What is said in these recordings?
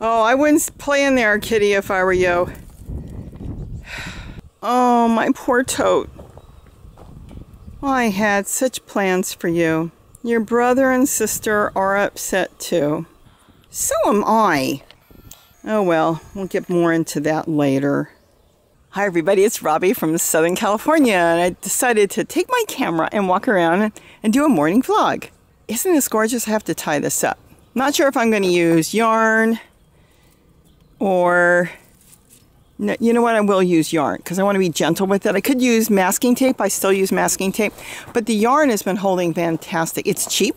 Oh, I wouldn't play in there, kitty, if I were you. Oh, my poor tote. Oh, I had such plans for you. Your brother and sister are upset too. So am I. Oh well, we'll get more into that later. Hi everybody, it's Robbie from Southern California and I decided to take my camera and walk around and do a morning vlog. Isn't this gorgeous? I have to tie this up. Not sure if I'm going to use yarn or you know what? I will use yarn because I want to be gentle with it. I could use masking tape. I still use masking tape. But the yarn has been holding fantastic. It's cheap.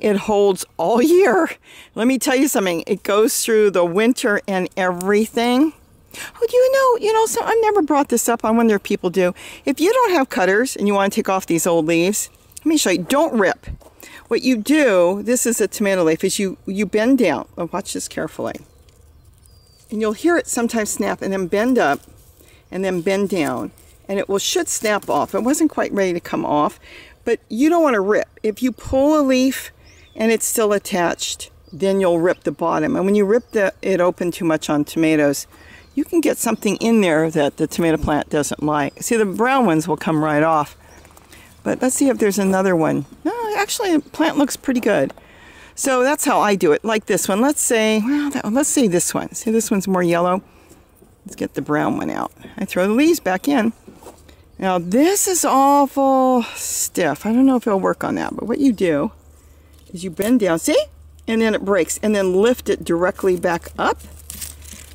It holds all year. Let me tell you something. It goes through the winter and everything. Oh, do you know, you know, so I've never brought this up. I wonder if people do. If you don't have cutters and you want to take off these old leaves, let me show you. Don't rip. What you do, this is a tomato leaf, is you, you bend down. Oh, watch this carefully and you'll hear it sometimes snap and then bend up and then bend down and it will should snap off. It wasn't quite ready to come off, but you don't want to rip. If you pull a leaf and it's still attached, then you'll rip the bottom. And when you rip the, it open too much on tomatoes, you can get something in there that the tomato plant doesn't like. See, the brown ones will come right off. But let's see if there's another one. No, actually, the plant looks pretty good. So that's how I do it, like this one. Let's say, well, that, let's say this one. See, this one's more yellow. Let's get the brown one out. I throw the leaves back in. Now, this is awful stiff. I don't know if it'll work on that, but what you do is you bend down, see? And then it breaks, and then lift it directly back up.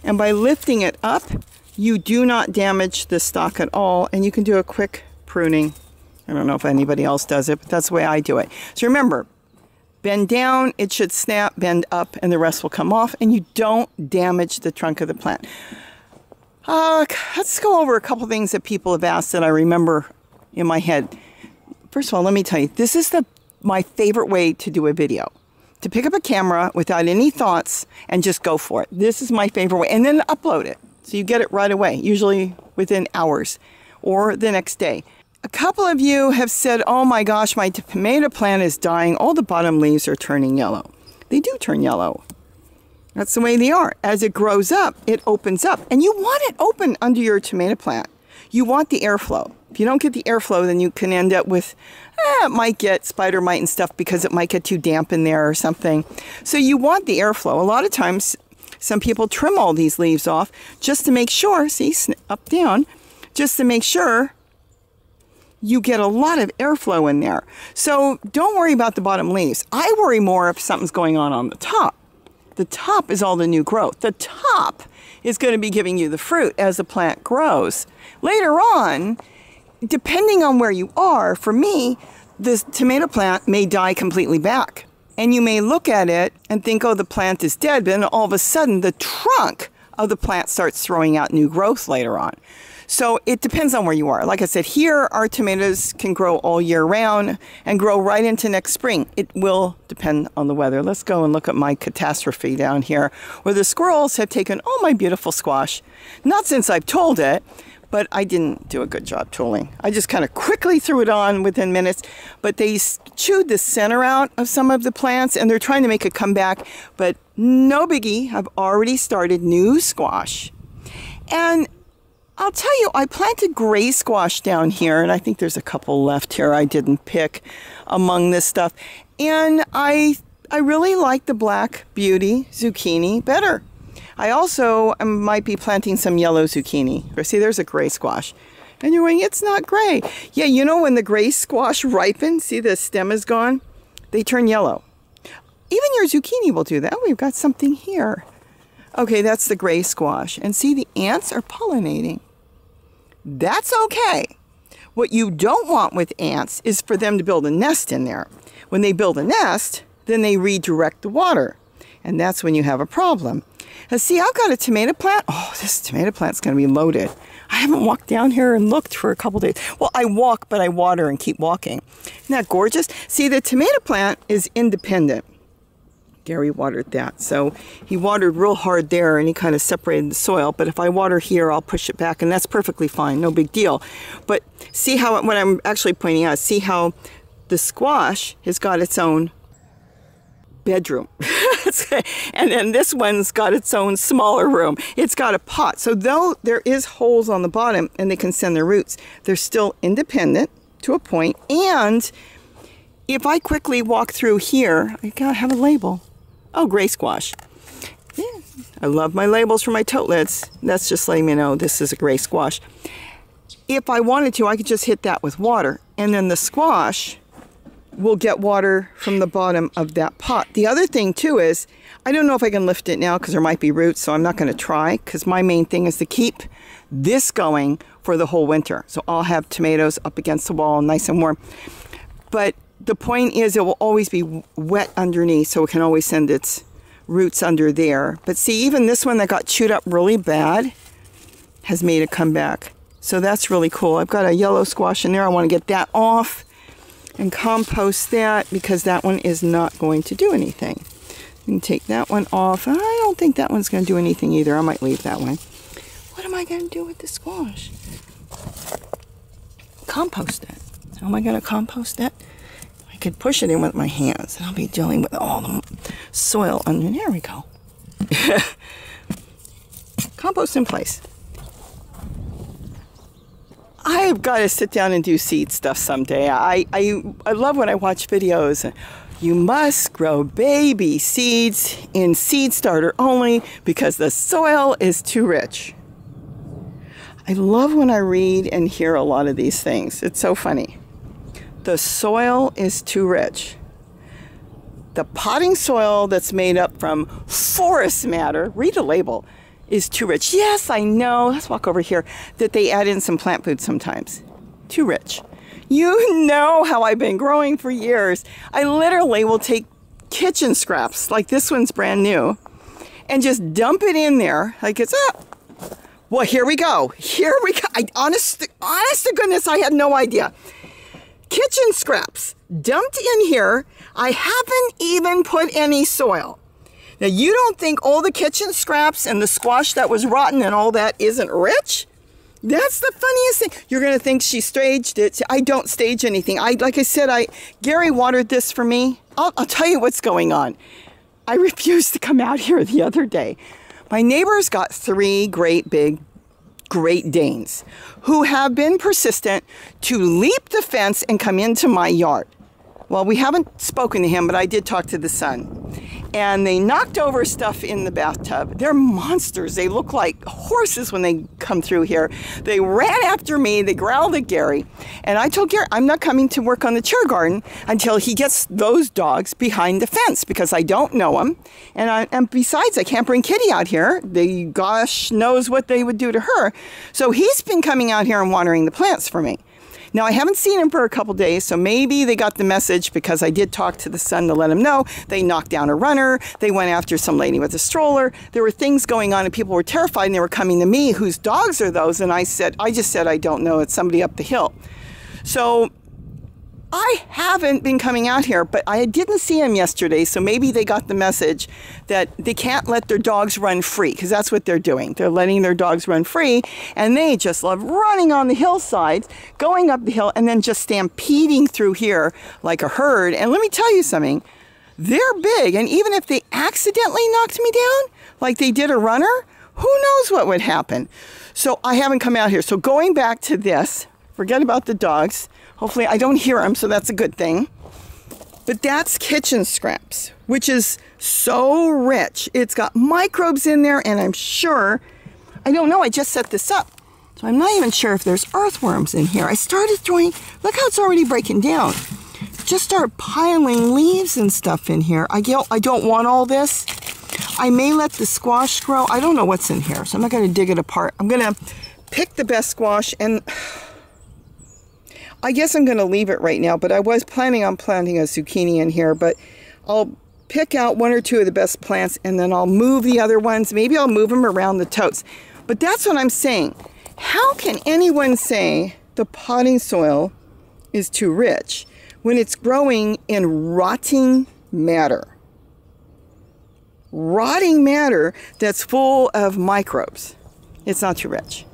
And by lifting it up, you do not damage the stock at all, and you can do a quick pruning. I don't know if anybody else does it, but that's the way I do it. So remember, Bend down, it should snap, bend up, and the rest will come off, and you don't damage the trunk of the plant. Uh, let's go over a couple things that people have asked that I remember in my head. First of all, let me tell you, this is the my favorite way to do a video. To pick up a camera without any thoughts and just go for it. This is my favorite way. And then upload it. So you get it right away, usually within hours or the next day. A couple of you have said, oh my gosh, my tomato plant is dying. All the bottom leaves are turning yellow. They do turn yellow. That's the way they are. As it grows up, it opens up. And you want it open under your tomato plant. You want the airflow. If you don't get the airflow, then you can end up with, eh, it might get spider mite and stuff because it might get too damp in there or something. So you want the airflow. A lot of times, some people trim all these leaves off just to make sure, see, up, down, just to make sure you get a lot of airflow in there. So don't worry about the bottom leaves. I worry more if something's going on on the top. The top is all the new growth. The top is going to be giving you the fruit as the plant grows. Later on, depending on where you are, for me, this tomato plant may die completely back. And you may look at it and think, oh, the plant is dead, but then all of a sudden the trunk of the plant starts throwing out new growth later on. So it depends on where you are. Like I said, here our tomatoes can grow all year round and grow right into next spring. It will depend on the weather. Let's go and look at my catastrophe down here where the squirrels have taken all my beautiful squash. Not since I've told it, but I didn't do a good job tooling. I just kind of quickly threw it on within minutes, but they chewed the center out of some of the plants and they're trying to make a comeback, but no biggie. I've already started new squash. And I'll tell you, I planted gray squash down here, and I think there's a couple left here I didn't pick among this stuff. And I, I really like the black beauty zucchini better. I also might be planting some yellow zucchini. See, there's a gray squash. And you're going, it's not gray. Yeah, you know when the gray squash ripens, see the stem is gone? They turn yellow. Even your zucchini will do that. Oh, we've got something here. Okay, that's the gray squash. And see, the ants are pollinating. That's okay. What you don't want with ants is for them to build a nest in there. When they build a nest, then they redirect the water. And that's when you have a problem. Now, see, I've got a tomato plant. Oh, this tomato plant's going to be loaded. I haven't walked down here and looked for a couple days. Well, I walk, but I water and keep walking. Isn't that gorgeous? See, the tomato plant is independent. Gary watered that. So he watered real hard there and he kind of separated the soil. But if I water here, I'll push it back and that's perfectly fine. No big deal. But see how, what I'm actually pointing out, see how the squash has got its own bedroom. and then this one's got its own smaller room. It's got a pot. So though there is holes on the bottom and they can send their roots, they're still independent to a point. And if I quickly walk through here, I gotta have a label. Oh, gray squash. Yeah, I love my labels for my tote lids. That's just letting me know this is a gray squash. If I wanted to, I could just hit that with water. And then the squash will get water from the bottom of that pot. The other thing too is, I don't know if I can lift it now because there might be roots, so I'm not going to try because my main thing is to keep this going for the whole winter. So I'll have tomatoes up against the wall, nice and warm. But the point is it will always be wet underneath, so it can always send its roots under there. But see, even this one that got chewed up really bad has made a comeback. So that's really cool. I've got a yellow squash in there. I want to get that off and compost that because that one is not going to do anything. Can take that one off. I don't think that one's going to do anything either. I might leave that one. What am I going to do with the squash? Compost it. How am I going to compost that? Could push it in with my hands. And I'll be dealing with all the soil under. There we go. compost in place. I've got to sit down and do seed stuff someday. I, I, I love when I watch videos. You must grow baby seeds in seed starter only because the soil is too rich. I love when I read and hear a lot of these things. It's so funny. The soil is too rich. The potting soil that's made up from forest matter, read the label, is too rich. Yes, I know. Let's walk over here. That they add in some plant food sometimes. Too rich. You know how I've been growing for years. I literally will take kitchen scraps, like this one's brand new, and just dump it in there like it's up. Well, here we go. Here we go. I, honest, honest to goodness, I had no idea. Kitchen scraps dumped in here. I haven't even put any soil. Now, you don't think all the kitchen scraps and the squash that was rotten and all that isn't rich? That's the funniest thing. You're to think she staged it. I don't stage anything. I, like I said, I Gary watered this for me. I'll, I'll tell you what's going on. I refused to come out here the other day. My neighbor's got three great big Great Danes who have been persistent to leap the fence and come into my yard. Well, we haven't spoken to him, but I did talk to the son. And they knocked over stuff in the bathtub. They're monsters. They look like horses when they come through here. They ran after me. They growled at Gary. And I told Gary, I'm not coming to work on the chair garden until he gets those dogs behind the fence because I don't know them. And, I, and besides, I can't bring Kitty out here. The gosh knows what they would do to her. So he's been coming out here and watering the plants for me. Now, I haven't seen him for a couple days, so maybe they got the message because I did talk to the son to let him know. They knocked down a runner. They went after some lady with a stroller. There were things going on, and people were terrified, and they were coming to me. Whose dogs are those? And I said, I just said, I don't know. It's somebody up the hill. So I haven't been coming out here, but I didn't see him yesterday, so maybe they got the message that they can't let their dogs run free, because that's what they're doing. They're letting their dogs run free, and they just love running on the hillsides, going up the hill, and then just stampeding through here like a herd. And let me tell you something, they're big, and even if they accidentally knocked me down, like they did a runner, who knows what would happen? So I haven't come out here. So going back to this, forget about the dogs. Hopefully I don't hear them, so that's a good thing. But that's kitchen scraps, which is so rich. It's got microbes in there, and I'm sure, I don't know, I just set this up. So I'm not even sure if there's earthworms in here. I started throwing, look how it's already breaking down. Just start piling leaves and stuff in here. I, get, I don't want all this. I may let the squash grow. I don't know what's in here, so I'm not gonna dig it apart. I'm gonna pick the best squash and I guess I'm going to leave it right now, but I was planning on planting a zucchini in here, but I'll pick out one or two of the best plants and then I'll move the other ones. Maybe I'll move them around the totes. But that's what I'm saying. How can anyone say the potting soil is too rich when it's growing in rotting matter? Rotting matter that's full of microbes. It's not too rich.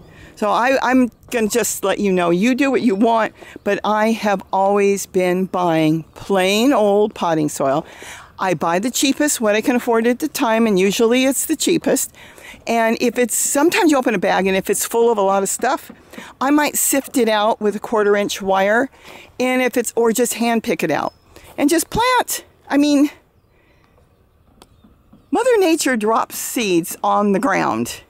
So I, I'm going to just let you know, you do what you want, but I have always been buying plain old potting soil. I buy the cheapest, what I can afford at the time, and usually it's the cheapest. And if it's, sometimes you open a bag and if it's full of a lot of stuff, I might sift it out with a quarter inch wire. And if it's, or just hand pick it out and just plant. I mean, Mother Nature drops seeds on the ground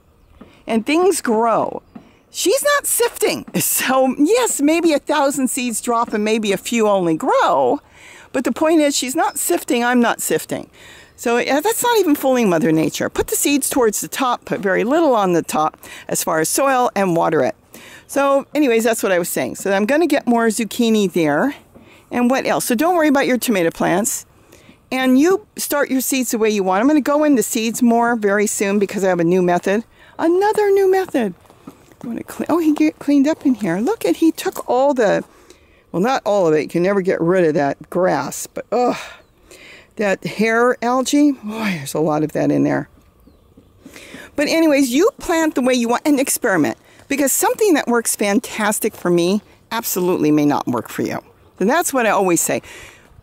and things grow. She's not sifting. So, yes, maybe a thousand seeds drop and maybe a few only grow. But the point is, she's not sifting, I'm not sifting. So that's not even fooling Mother Nature. Put the seeds towards the top, put very little on the top as far as soil, and water it. So, anyways, that's what I was saying. So, I'm going to get more zucchini there. And what else? So, don't worry about your tomato plants. And you start your seeds the way you want. I'm going to go into seeds more very soon because I have a new method. Another new method. Oh, he get cleaned up in here. Look at, he took all the well, not all of it. You can never get rid of that grass, but ugh, that hair algae, boy, there's a lot of that in there. But anyways, you plant the way you want and experiment because something that works fantastic for me absolutely may not work for you. And that's what I always say.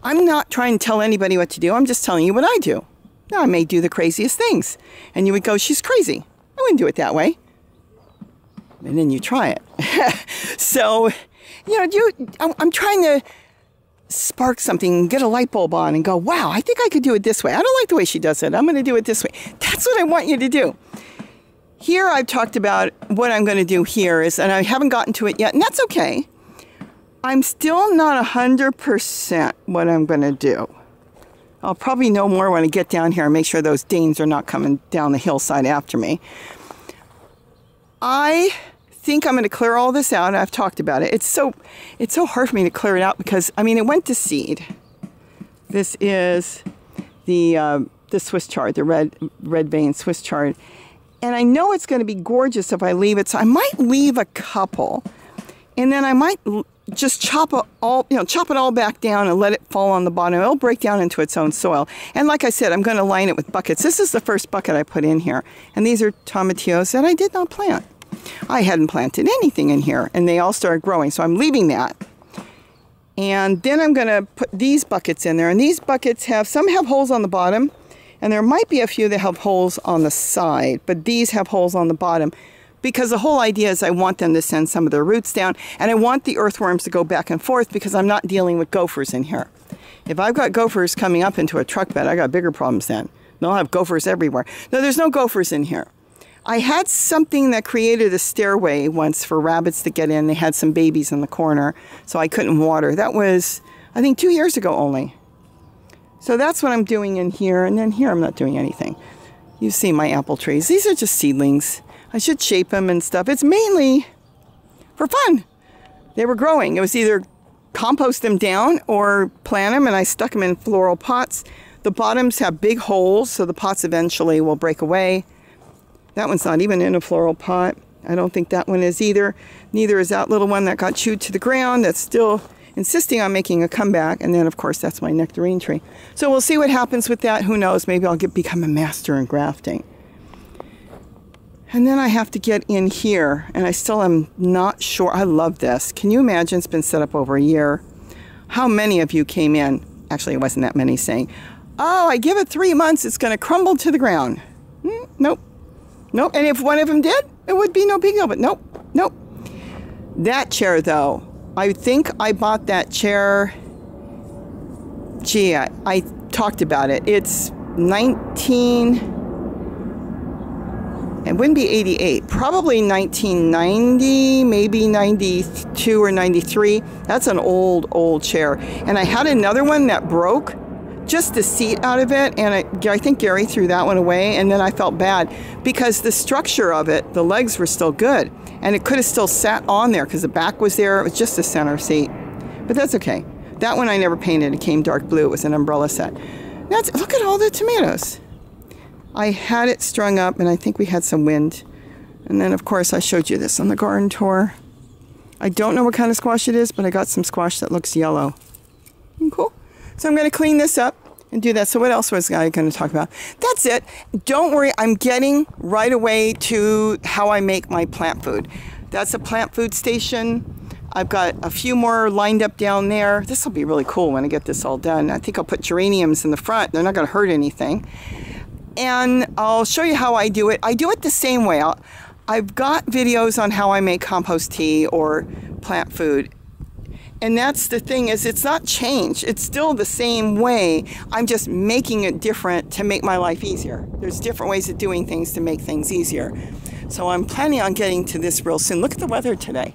I'm not trying to tell anybody what to do. I'm just telling you what I do. Now, I may do the craziest things. And you would go, she's crazy. I wouldn't do it that way. And then you try it. so you know, you, I'm trying to spark something, get a light bulb on, and go, wow, I think I could do it this way. I don't like the way she does it. I'm going to do it this way. That's what I want you to do. Here, I've talked about what I'm going to do here is, and I haven't gotten to it yet, and that's okay. I'm still not 100% what I'm going to do. I'll probably know more when I get down here and make sure those Danes are not coming down the hillside after me. I think I'm going to clear all this out. I've talked about it. It's so it's so hard for me to clear it out because I mean it went to seed. This is the uh, the Swiss chard, the red red vein Swiss chard, and I know it's going to be gorgeous if I leave it. So I might leave a couple, and then I might just chop it all you know chop it all back down and let it fall on the bottom. It'll break down into its own soil. And like I said, I'm going to line it with buckets. This is the first bucket I put in here, and these are tomatillos that I did not plant. I hadn't planted anything in here and they all started growing. So I'm leaving that. And then I'm going to put these buckets in there. And these buckets have, some have holes on the bottom. And there might be a few that have holes on the side. But these have holes on the bottom. Because the whole idea is I want them to send some of their roots down. And I want the earthworms to go back and forth because I'm not dealing with gophers in here. If I've got gophers coming up into a truck bed, I got bigger problems then. They'll have gophers everywhere. No, there's no gophers in here. I had something that created a stairway once for rabbits to get in. They had some babies in the corner, so I couldn't water. That was, I think, two years ago only. So that's what I'm doing in here, and then here I'm not doing anything. You see my apple trees. These are just seedlings. I should shape them and stuff. It's mainly for fun. They were growing. It was either compost them down or plant them, and I stuck them in floral pots. The bottoms have big holes, so the pots eventually will break away. That one's not even in a floral pot. I don't think that one is either. Neither is that little one that got chewed to the ground that's still insisting on making a comeback. And then, of course, that's my nectarine tree. So we'll see what happens with that. Who knows? Maybe I'll get, become a master in grafting. And then I have to get in here, and I still am not sure. I love this. Can you imagine? It's been set up over a year. How many of you came in? Actually, it wasn't that many saying, Oh, I give it three months, it's going to crumble to the ground. Mm, nope. Nope. And if one of them did, it would be no big deal. But nope, nope. That chair, though, I think I bought that chair. Gee, I, I talked about it. It's 19. It wouldn't be 88, probably 1990, maybe 92 or 93. That's an old, old chair. And I had another one that broke just the seat out of it. And I, I think Gary threw that one away. And then I felt bad because the structure of it, the legs were still good. And it could have still sat on there because the back was there. It was just the center seat. But that's okay. That one I never painted. It came dark blue. It was an umbrella set. That's, look at all the tomatoes. I had it strung up and I think we had some wind. And then of course I showed you this on the garden tour. I don't know what kind of squash it is, but I got some squash that looks yellow. Mm, cool. So I'm going to clean this up and do that. So what else was I going to talk about? That's it. Don't worry. I'm getting right away to how I make my plant food. That's a plant food station I've got a few more lined up down there. This will be really cool when I get this all done. I think I'll put geraniums in the front. They're not going to hurt anything. And I'll show you how I do it. I do it the same way. i have got videos on how I make compost tea or plant food. And that's the thing is it's not changed. It's still the same way. I'm just making it different to make my life easier. There's different ways of doing things to make things easier. So I'm planning on getting to this real soon. Look at the weather today.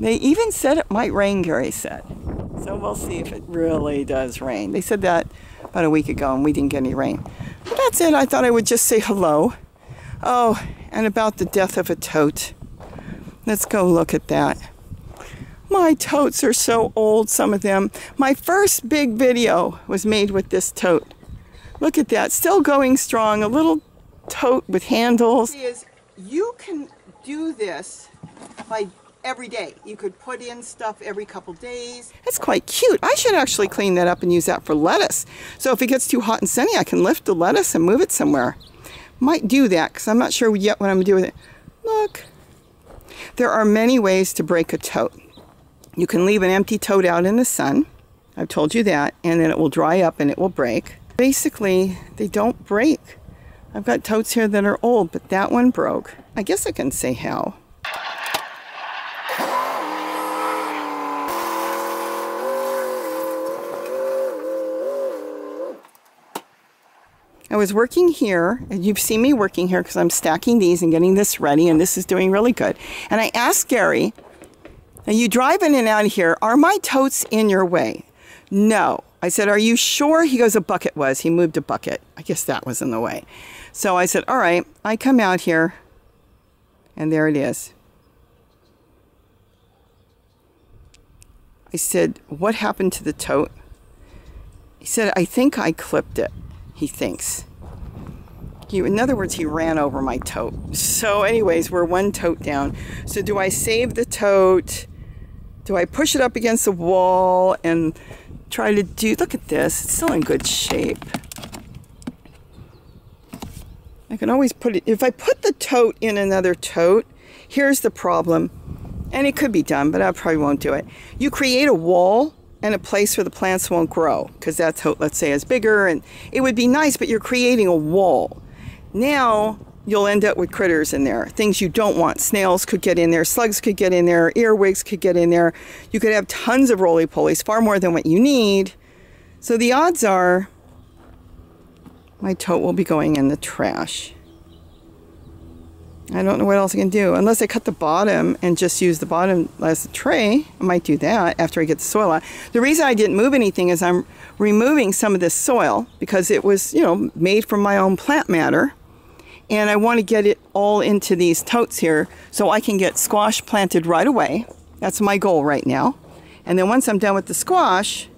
They even said it might rain, Gary said. So we'll see if it really does rain. They said that about a week ago and we didn't get any rain. But that's it. I thought I would just say hello. Oh, and about the death of a tote. Let's go look at that. My totes are so old, some of them. My first big video was made with this tote. Look at that, still going strong, a little tote with handles. Is you can do this by every day. You could put in stuff every couple days. That's quite cute. I should actually clean that up and use that for lettuce. So if it gets too hot and sunny, I can lift the lettuce and move it somewhere. Might do that because I'm not sure yet what I'm going to do with it. Look. There are many ways to break a tote. You can leave an empty tote out in the sun. I've told you that. And then it will dry up and it will break. Basically, they don't break. I've got totes here that are old, but that one broke. I guess I can say how. I was working here, and you've seen me working here because I'm stacking these and getting this ready, and this is doing really good. And I asked Gary, Are you driving in and out of here, are my totes in your way? No. I said, Are you sure? He goes, A bucket was. He moved a bucket. I guess that was in the way. So I said, All right, I come out here, and there it is. I said, What happened to the tote? He said, I think I clipped it he thinks. In other words, he ran over my tote. So, anyways, we're one tote down. So, do I save the tote? Do I push it up against the wall and try to do? Look at this, it's still in good shape. I can always put it, if I put the tote in another tote, here's the problem. And it could be done, but I probably won't do it. You create a wall and a place where the plants won't grow because that's how, let's say, is bigger and it would be nice, but you're creating a wall. Now you'll end up with critters in there, things you don't want. Snails could get in there, slugs could get in there, earwigs could get in there. You could have tons of roly polies, far more than what you need. So the odds are my tote will be going in the trash. I don't know what else I can do. Unless I cut the bottom and just use the bottom as a tray. I might do that after I get the soil out. The reason I didn't move anything is I'm removing some of this soil because it was, you know, made from my own plant matter. And I want to get it all into these totes here so I can get squash planted right away. That's my goal right now. And then once I'm done with the squash,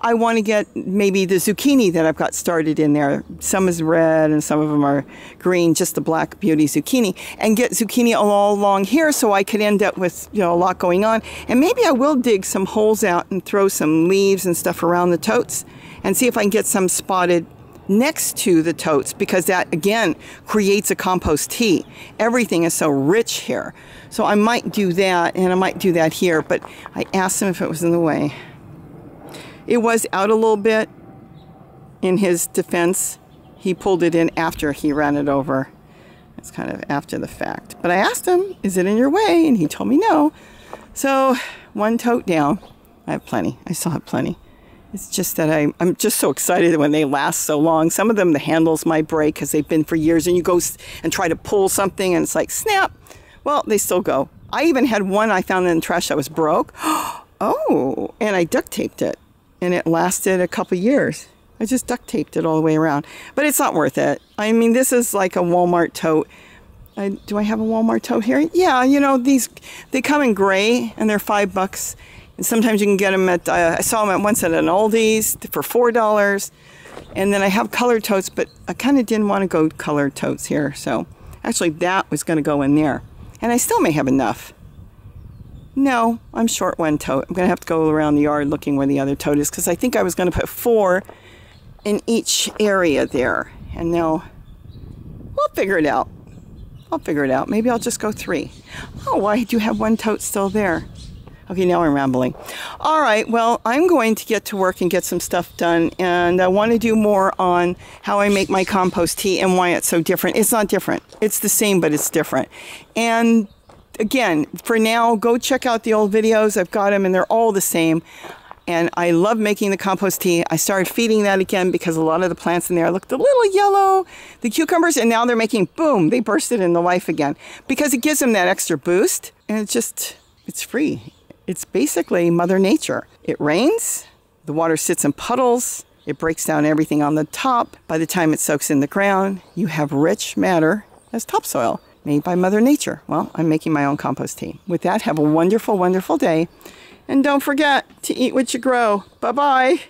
I want to get maybe the zucchini that I've got started in there. Some is red and some of them are green, just the black beauty zucchini, and get zucchini all along here so I could end up with you know a lot going on. And maybe I will dig some holes out and throw some leaves and stuff around the totes and see if I can get some spotted next to the totes because that again creates a compost tea. Everything is so rich here. So I might do that and I might do that here, but I asked him if it was in the way. It was out a little bit in his defense. He pulled it in after he ran it over. It's kind of after the fact. But I asked him, Is it in your way? And he told me no. So, one tote down. I have plenty. I still have plenty. It's just that I, I'm just so excited when they last so long. Some of them, the handles might break because they've been for years, and you go and try to pull something, and it's like snap. Well, they still go. I even had one I found in the trash that was broke. Oh, and I duct taped it and it lasted a couple years. I just duct taped it all the way around. But it's not worth it. I mean, this is like a Walmart tote. I, do I have a Walmart tote here? Yeah, you know, these, they come in gray and they're five bucks. And sometimes you can get them at, uh, I saw them at once at an Aldi's for $4. And then I have colored totes, but I kind of didn't want to go colored totes here. So actually that was going to go in there. And I still may have enough. No, I'm short one tote. I'm going to have to go around the yard looking where the other tote is because I think I was going to put four in each area there. And now we'll figure it out. I'll figure it out. Maybe I'll just go three. Oh, I do you have one tote still there. Okay, now I'm rambling. All right, well, I'm going to get to work and get some stuff done. And I want to do more on how I make my compost tea and why it's so different. It's not different, it's the same, but it's different. And again, for now, go check out the old videos. I've got them and they're all the same. And I love making the compost tea. I started feeding that again because a lot of the plants in there looked a little yellow, the cucumbers, and now they're making boom, they bursted into life again because it gives them that extra boost. And it's just, it's free. It's basically Mother Nature. It rains, the water sits in puddles, it breaks down everything on the top. By the time it soaks in the ground, you have rich matter as topsoil made by Mother Nature. Well, I'm making my own compost tea. With that, have a wonderful, wonderful day. And don't forget to eat what you grow. Bye bye.